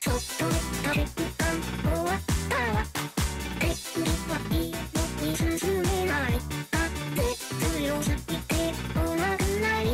そっと食べるか終わったら手振りはい。いのに進めない風強すぎておなくない。